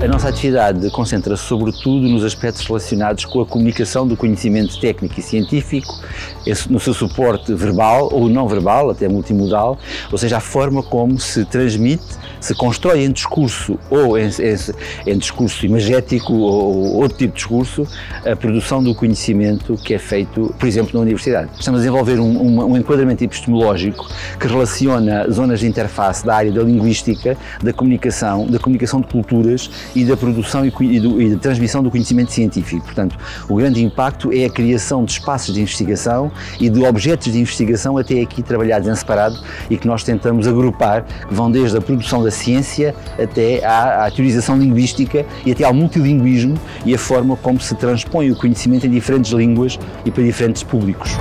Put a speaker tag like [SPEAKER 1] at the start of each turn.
[SPEAKER 1] A nossa atividade concentra-se sobretudo nos aspectos relacionados com a comunicação do conhecimento técnico e científico, no seu suporte verbal ou não verbal, até multimodal, ou seja, a forma como se transmite, se constrói em discurso ou em, em, em discurso imagético ou outro tipo de discurso, a produção do conhecimento que é feito, por exemplo, na universidade. Estamos a desenvolver um, um, um enquadramento epistemológico que relaciona zonas de interface da área da linguística, da comunicação, da comunicação de culturas e da produção e, e, do, e da transmissão do conhecimento científico. Portanto, o grande impacto é a criação de espaços de investigação e de objetos de investigação até aqui trabalhados em separado e que nós tentamos agrupar, que vão desde a produção da ciência até à, à teorização linguística e até ao multilinguismo e a forma como se transpõe o conhecimento em diferentes línguas e para diferentes públicos.